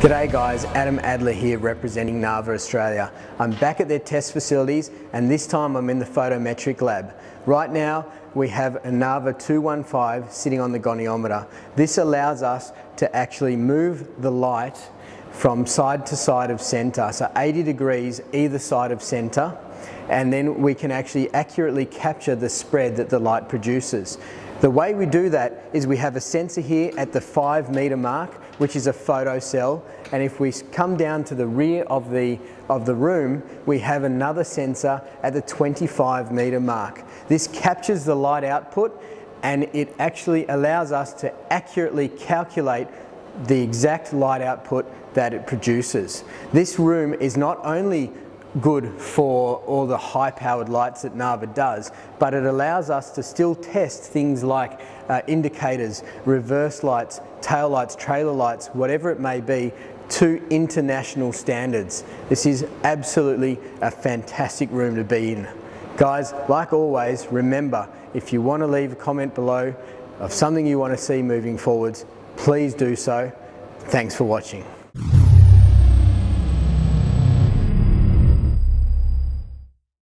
G'day guys, Adam Adler here representing Narva Australia. I'm back at their test facilities and this time I'm in the photometric lab. Right now we have a Narva 215 sitting on the goniometer. This allows us to actually move the light from side to side of centre, so 80 degrees either side of centre and then we can actually accurately capture the spread that the light produces. The way we do that is we have a sensor here at the five metre mark, which is a photocell, and if we come down to the rear of the, of the room, we have another sensor at the 25 metre mark. This captures the light output and it actually allows us to accurately calculate the exact light output that it produces. This room is not only good for all the high powered lights that Narva does, but it allows us to still test things like uh, indicators, reverse lights, tail lights, trailer lights, whatever it may be, to international standards. This is absolutely a fantastic room to be in. Guys, like always, remember, if you want to leave a comment below of something you want to see moving forwards, please do so. Thanks for watching.